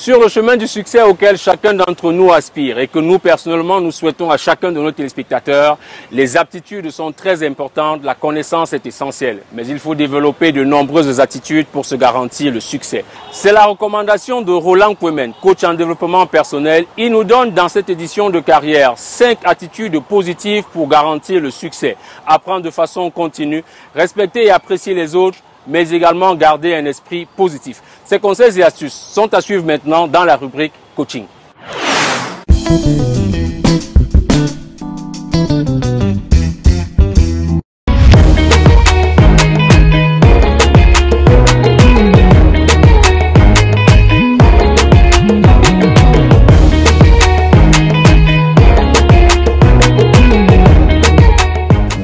Sur le chemin du succès auquel chacun d'entre nous aspire et que nous personnellement nous souhaitons à chacun de nos téléspectateurs, les aptitudes sont très importantes, la connaissance est essentielle, mais il faut développer de nombreuses attitudes pour se garantir le succès. C'est la recommandation de Roland Kwemen, coach en développement personnel. Il nous donne dans cette édition de carrière cinq attitudes positives pour garantir le succès. Apprendre de façon continue, respecter et apprécier les autres, mais également garder un esprit positif. Ces conseils et astuces sont à suivre maintenant dans la rubrique coaching.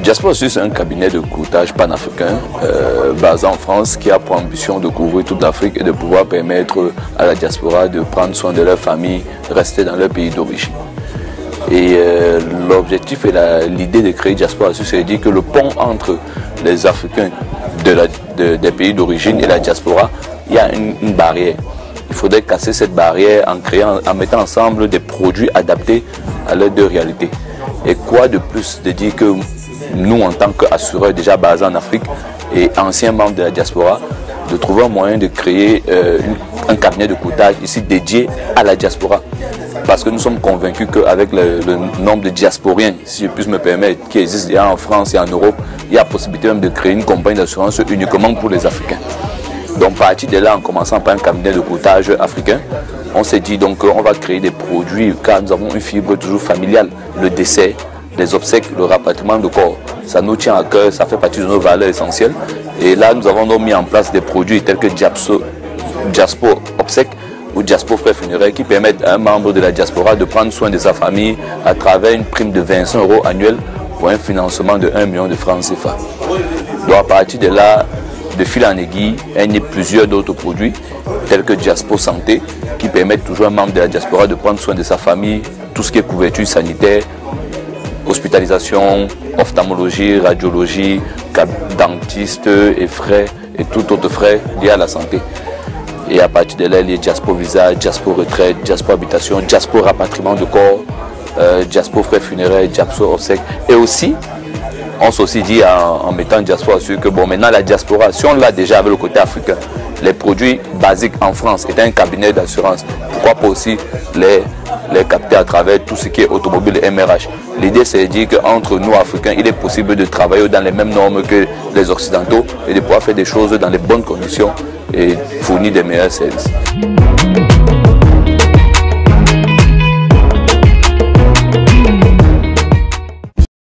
Diaspora c'est un cabinet de courtage panafricain euh, basé en France qui a pour ambition de couvrir toute l'Afrique et de pouvoir permettre à la diaspora de prendre soin de leur famille, rester dans leur pays d'origine. Et euh, l'objectif et l'idée de créer Diaspora c'est de dire que le pont entre les Africains des pays d'origine et la diaspora, il y a une, une, barrière. Il faudrait casser cette barrière en créant, en mettant ensemble des produits adaptés à leurs deux réalités. Et quoi de plus de dire que nous, en tant qu'assureurs déjà basés en Afrique et anciens membres de la diaspora, de trouver un moyen de créer euh, un cabinet de courtage ici dédié à la diaspora. Parce que nous sommes convaincus qu'avec le, nombre de diasporiens, si je puis me permettre, qui existent en France et en Europe, il y a possibilité même de créer une compagnie d'assurance uniquement pour les Africains. Donc, partir de là, en commençant par un cabinet de courtage africain, on s'est dit donc on va créer des produits car nous avons une fibre toujours familiale, le décès, les obsèques, le rapatriement de corps. Ça nous tient à cœur, ça fait partie de nos valeurs essentielles. Et là, nous avons mis en place des produits tels que Diaspo, Diaspo Obsèques ou Diaspo Frais Funéraires qui permettent à un membre de la diaspora de prendre soin de sa famille à travers une prime de 25 euros annuels pour un financement de 1 million de francs CFA. Donc à partir de là, de fil en aiguille, il y a plusieurs d'autres produits tels que Diaspo Santé qui permettent toujours à un membre de la diaspora de prendre soin de sa famille, tout ce qui est couverture sanitaire, hospitalisation, ophtalmologie, radiologie, dentiste et frais et tout autre frais liés à la santé. Et à partir de là, il y a Diaspo Visa, Diaspo Retraite, Diaspo Habitation, Diaspo Rapatriement de corps, euh, Diaspo Frais Funéraires, Diaspo Obsèques. Et aussi, on s'est aussi dit en, mettant Diaspora sur que bon, maintenant la diaspora, si on l'a déjà avec le côté africain, les produits basiques en France est un cabinet d'assurance. Pourquoi pas aussi les, les capter à travers tout ce qui est automobile MRH L'idée c'est de dire qu'entre nous Africains, il est possible de travailler dans les mêmes normes que les Occidentaux et de pouvoir faire des choses dans les bonnes conditions et fournir des meilleurs services.